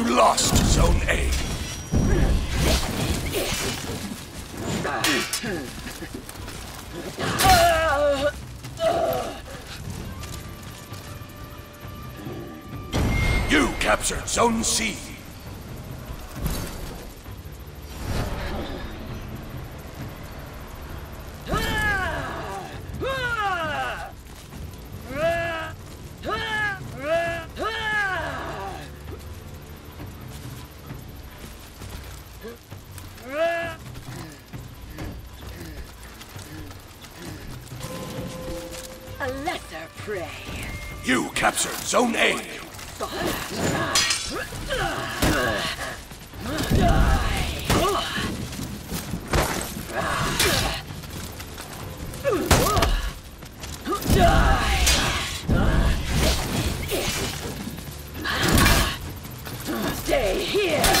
You lost Zone A. You captured Zone C. A lesser prey. You captured Zone A. Stay here.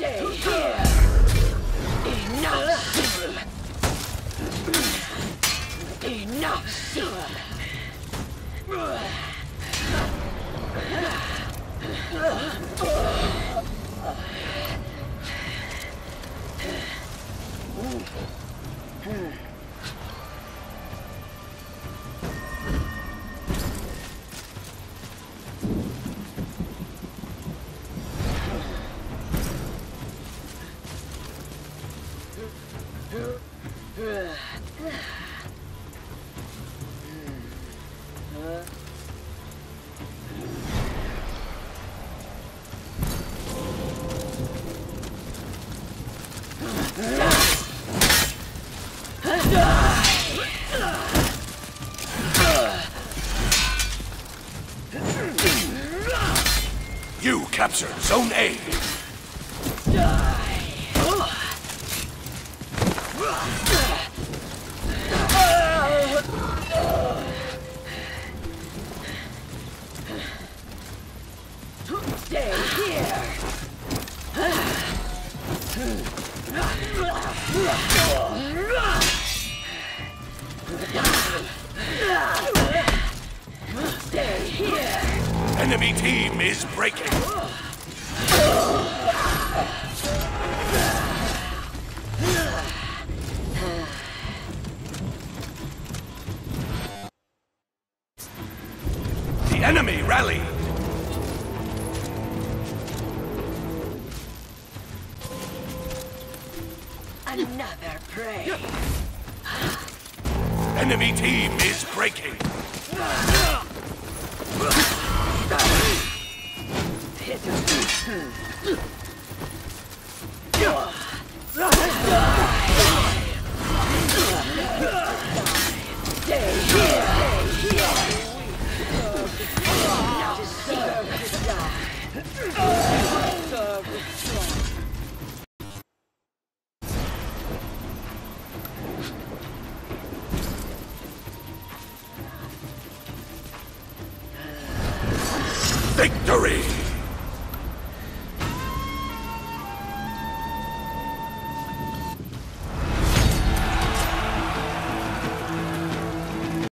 Stay here. Enough. Enough. You captured Zone A. Stay Enemy team is breaking. The enemy rallied. Another prey. Enemy team is breaking. Stay Victory!